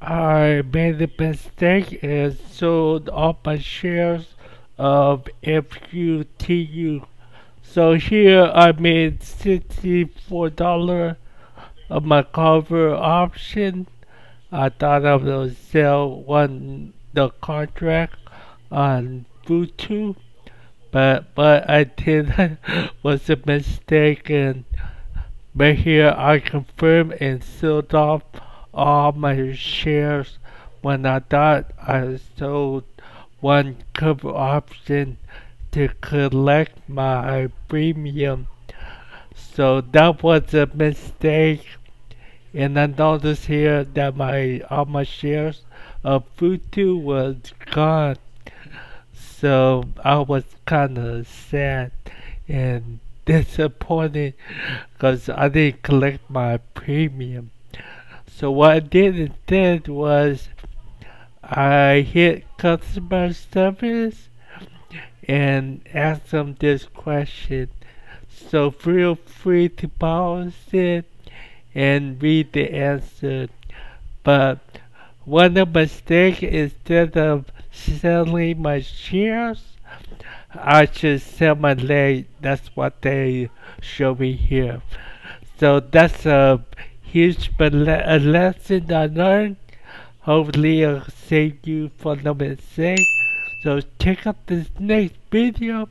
I made a mistake and sold all my shares of FUTU. So here I made $64 of my cover option. I thought I would sell one the contract on Futu, but but I did was a mistake and but here I confirmed and sold off all my shares when I thought I sold one cover option to collect my premium. So that was a mistake. And I noticed here that my all my shares of Futu was gone. So I was kind of sad and disappointed because I didn't collect my premium. So what I did instead was I hit customer service and asked them this question. So feel free to pause it and read the answer. But one of the mistake instead of selling my shares, I should sell my leg. That's what they show me here. So that's a huge but a lesson I learned. Hopefully it'll save you from the mistake. So check out this next video